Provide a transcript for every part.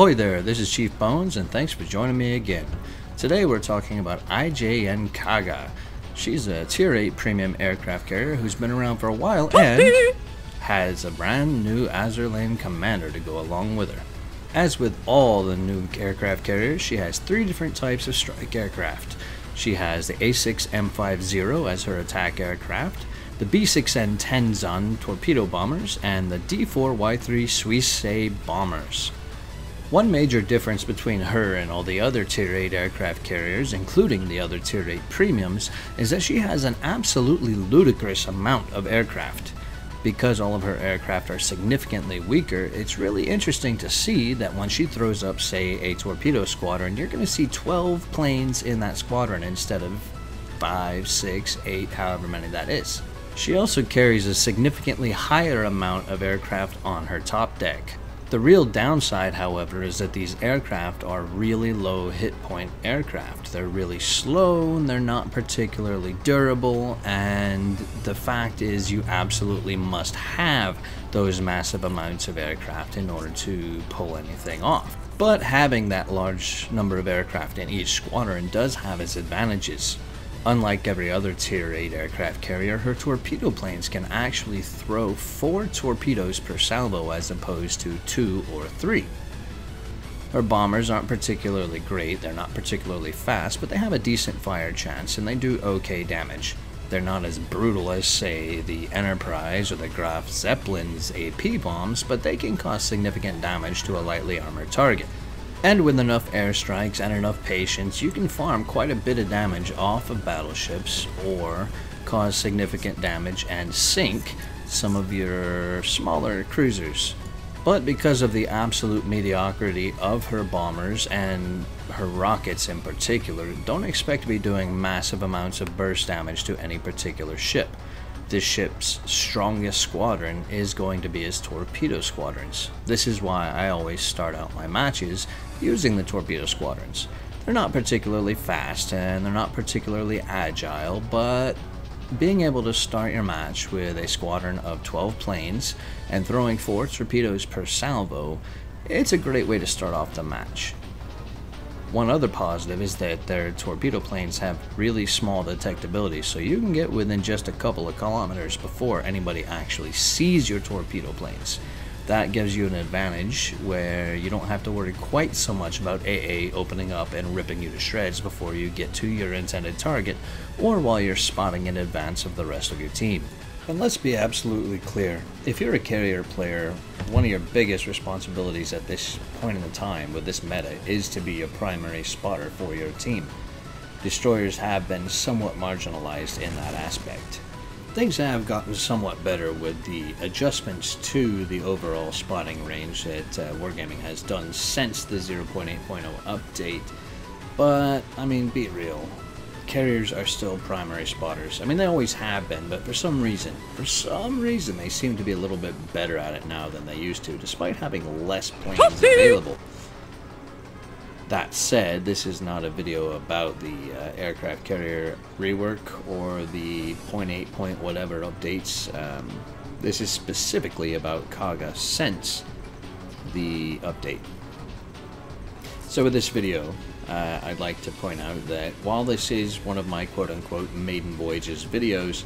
Ahoy there, this is Chief Bones, and thanks for joining me again. Today we're talking about IJN Kaga. She's a Tier 8 premium aircraft carrier who's been around for a while and has a brand new Azur Lane commander to go along with her. As with all the new aircraft carriers, she has three different types of strike aircraft. She has the A6M5 Zero as her attack aircraft, the B6N Tenzan torpedo bombers, and the D4Y3 Suisei bombers. One major difference between her and all the other Tier 8 aircraft carriers, including the other Tier 8 premiums, is that she has an absolutely ludicrous amount of aircraft. Because all of her aircraft are significantly weaker, it's really interesting to see that when she throws up, say, a torpedo squadron, you're going to see 12 planes in that squadron instead of 5, 6, 8, however many that is. She also carries a significantly higher amount of aircraft on her top deck. The real downside, however, is that these aircraft are really low hit point aircraft. They're really slow, and they're not particularly durable, and the fact is you absolutely must have those massive amounts of aircraft in order to pull anything off. But having that large number of aircraft in each squadron does have its advantages. Unlike every other Tier 8 aircraft carrier, her torpedo planes can actually throw 4 torpedoes per salvo as opposed to 2 or 3. Her bombers aren't particularly great, they're not particularly fast, but they have a decent fire chance and they do okay damage. They're not as brutal as, say, the Enterprise or the Graf Zeppelin's AP bombs, but they can cause significant damage to a lightly armored target. And with enough airstrikes and enough patience, you can farm quite a bit of damage off of battleships or cause significant damage and sink some of your smaller cruisers. But because of the absolute mediocrity of her bombers and her rockets in particular, don't expect to be doing massive amounts of burst damage to any particular ship this ship's strongest squadron is going to be its torpedo squadrons. This is why I always start out my matches using the torpedo squadrons. They're not particularly fast and they're not particularly agile, but being able to start your match with a squadron of 12 planes and throwing 4 torpedoes per salvo, it's a great way to start off the match. One other positive is that their torpedo planes have really small detectability, so you can get within just a couple of kilometers before anybody actually sees your torpedo planes. That gives you an advantage where you don't have to worry quite so much about AA opening up and ripping you to shreds before you get to your intended target, or while you're spotting in advance of the rest of your team. And let's be absolutely clear if you're a carrier player, one of your biggest responsibilities at this point in the time with this meta is to be a primary spotter for your team. Destroyers have been somewhat marginalized in that aspect. Things have gotten somewhat better with the adjustments to the overall spotting range that uh, Wargaming has done since the 0.8.0 update. But, I mean, be real, carriers are still primary spotters. I mean, they always have been, but for some reason, for some reason, they seem to be a little bit better at it now than they used to, despite having less planes available. That said, this is not a video about the uh, aircraft carrier rework or the point eight point whatever updates. Um, this is specifically about Kaga since the update. So with this video, uh, I'd like to point out that while this is one of my quote-unquote maiden voyages videos,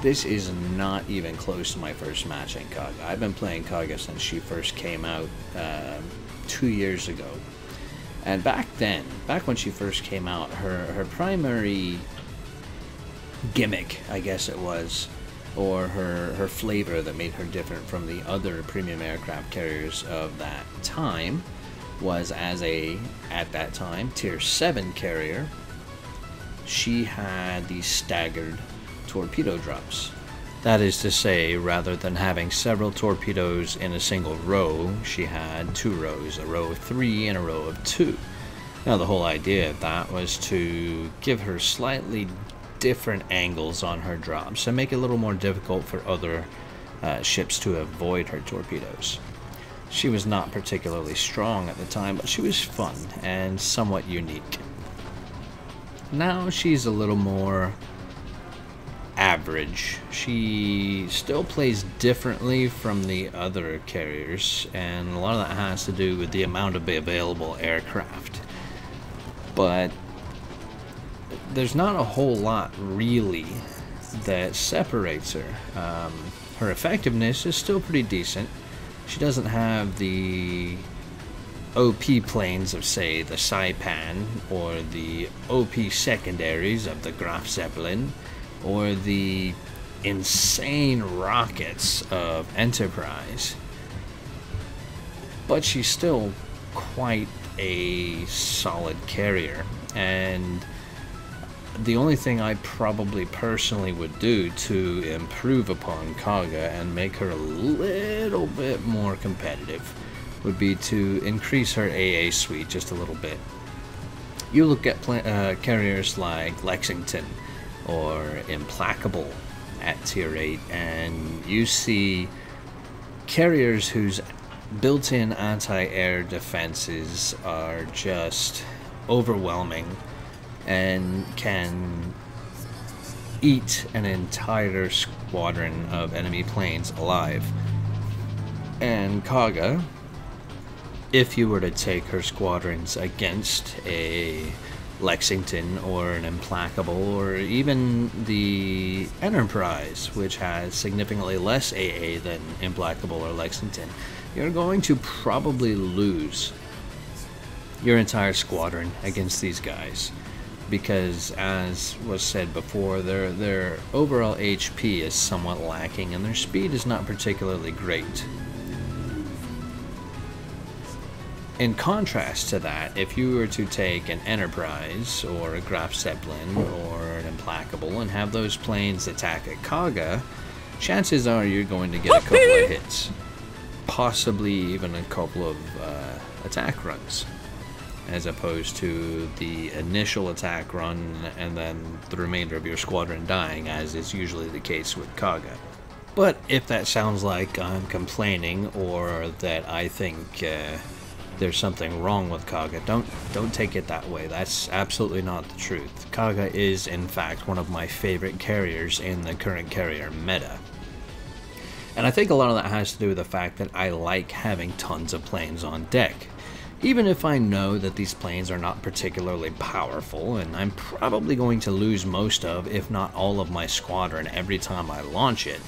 this is not even close to my first match in Kaga. I've been playing Kaga since she first came out uh, two years ago. And back then, back when she first came out, her, her primary gimmick, I guess it was, or her, her flavor that made her different from the other premium aircraft carriers of that time was as a, at that time, tier 7 carrier. She had these staggered torpedo drops. That is to say, rather than having several torpedoes in a single row, she had two rows, a row of three and a row of two. Now the whole idea of that was to give her slightly different angles on her drops and make it a little more difficult for other uh, ships to avoid her torpedoes. She was not particularly strong at the time, but she was fun and somewhat unique. Now she's a little more average. She still plays differently from the other carriers, and a lot of that has to do with the amount of available aircraft. But there's not a whole lot really that separates her. Um, her effectiveness is still pretty decent. She doesn't have the OP planes of, say, the Saipan, or the OP secondaries of the Graf Zeppelin, or the insane rockets of Enterprise. But she's still quite a solid carrier, and the only thing I probably personally would do to improve upon Kaga and make her a little bit more competitive would be to increase her AA suite just a little bit. You look at uh, carriers like Lexington or Implacable at tier 8 and you see carriers whose built-in anti-air defenses are just overwhelming and can eat an entire squadron of enemy planes alive. And Kaga, if you were to take her squadrons against a Lexington or an Implacable or even the Enterprise, which has significantly less AA than Implacable or Lexington, you're going to probably lose your entire squadron against these guys because as was said before their their overall HP is somewhat lacking and their speed is not particularly great. In contrast to that, if you were to take an Enterprise or a Graf Zeppelin or an Implacable and have those planes attack a Kaga, chances are you're going to get a couple of hits. Possibly even a couple of uh, attack runs as opposed to the initial attack run and then the remainder of your squadron dying, as is usually the case with Kaga. But if that sounds like I'm complaining or that I think uh, there's something wrong with Kaga, don't don't take it that way. That's absolutely not the truth. Kaga is in fact one of my favorite carriers in the current carrier meta. And I think a lot of that has to do with the fact that I like having tons of planes on deck. Even if I know that these planes are not particularly powerful, and I'm probably going to lose most of, if not all of my squadron every time I launch it,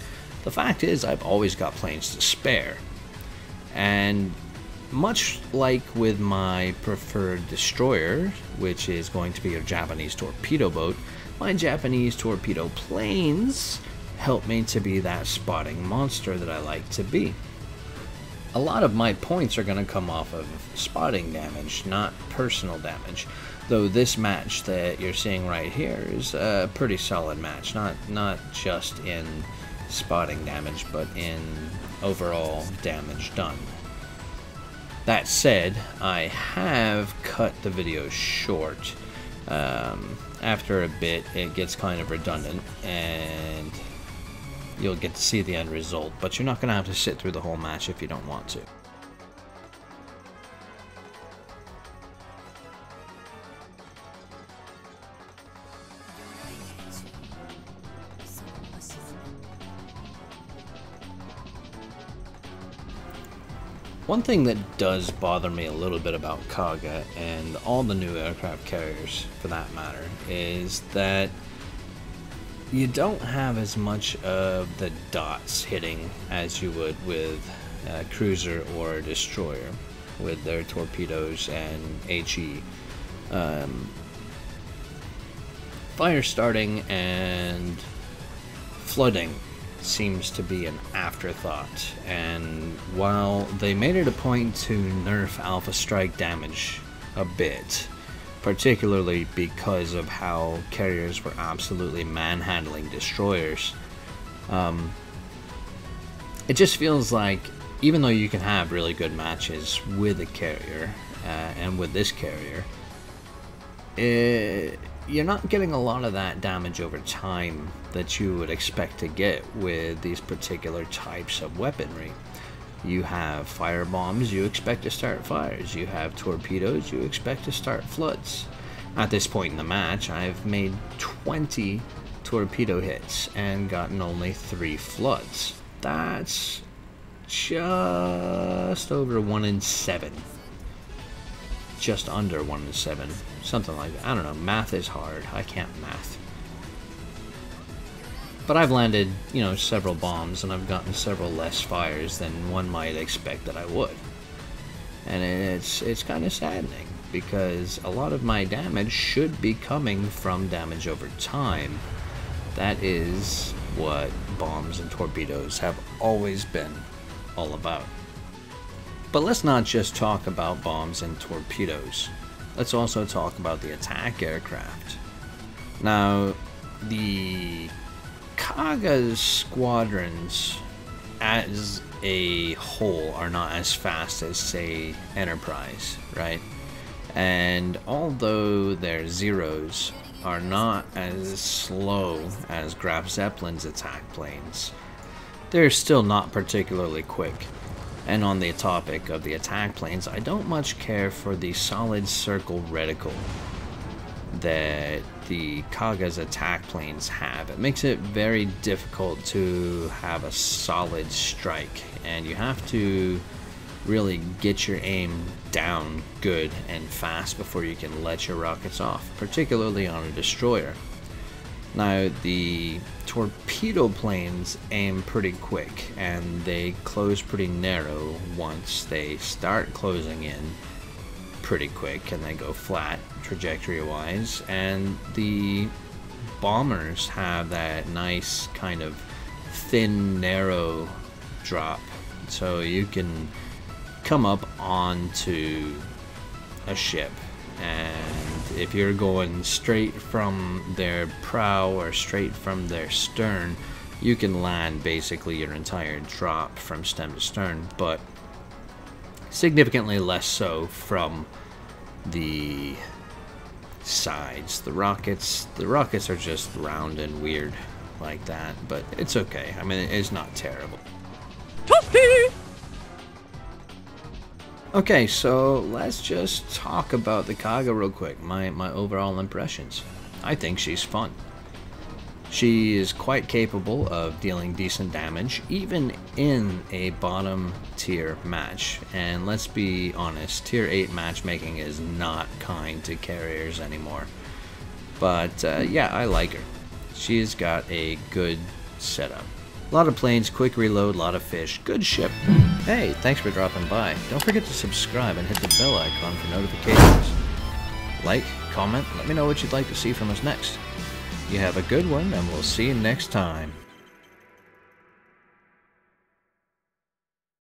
the fact is I've always got planes to spare. And much like with my preferred destroyer, which is going to be a Japanese torpedo boat, my Japanese torpedo planes help me to be that spotting monster that I like to be a lot of my points are going to come off of spotting damage, not personal damage. Though this match that you're seeing right here is a pretty solid match, not not just in spotting damage, but in overall damage done. That said, I have cut the video short. Um, after a bit, it gets kind of redundant, and you'll get to see the end result, but you're not going to have to sit through the whole match if you don't want to. One thing that does bother me a little bit about Kaga and all the new aircraft carriers for that matter is that you don't have as much of the dots hitting as you would with a cruiser or a destroyer with their torpedoes and HE. Um, fire starting and flooding seems to be an afterthought, and while they made it a point to nerf Alpha Strike damage a bit, particularly because of how carriers were absolutely manhandling destroyers. Um, it just feels like, even though you can have really good matches with a carrier uh, and with this carrier, it, you're not getting a lot of that damage over time that you would expect to get with these particular types of weaponry. You have fire bombs, you expect to start fires. You have torpedoes, you expect to start floods. At this point in the match, I've made 20 torpedo hits and gotten only 3 floods. That's just over 1 in 7. Just under 1 in 7. Something like that. I don't know. Math is hard. I can't math. But I've landed, you know, several bombs and I've gotten several less fires than one might expect that I would. And it's it's kind of saddening because a lot of my damage should be coming from damage over time. That is what bombs and torpedoes have always been all about. But let's not just talk about bombs and torpedoes. Let's also talk about the attack aircraft. Now, the Kaga's squadrons as a whole are not as fast as, say, Enterprise, right? And although their Zeros are not as slow as Graf Zeppelin's attack planes, they're still not particularly quick. And on the topic of the attack planes, I don't much care for the solid circle reticle that the Kaga's attack planes have. It makes it very difficult to have a solid strike, and you have to really get your aim down good and fast before you can let your rockets off, particularly on a destroyer. Now, the torpedo planes aim pretty quick and they close pretty narrow once they start closing in pretty quick and they go flat trajectory wise and the bombers have that nice kind of thin narrow drop. So you can come up onto a ship and if you're going straight from their prow or straight from their stern you can land basically your entire drop from stem to stern but significantly less so from the sides. The rockets the rockets are just round and weird like that but it's okay. I mean it's not terrible. Okay, so let's just talk about the Kaga real quick, my, my overall impressions. I think she's fun. She is quite capable of dealing decent damage, even in a bottom tier match. And let's be honest, tier 8 matchmaking is not kind to carriers anymore. But uh, yeah, I like her. She's got a good setup. A lot of planes, quick reload, a lot of fish. Good ship. Hey, thanks for dropping by. Don't forget to subscribe and hit the bell icon for notifications. Like, comment, let me know what you'd like to see from us next. You have a good one, and we'll see you next time.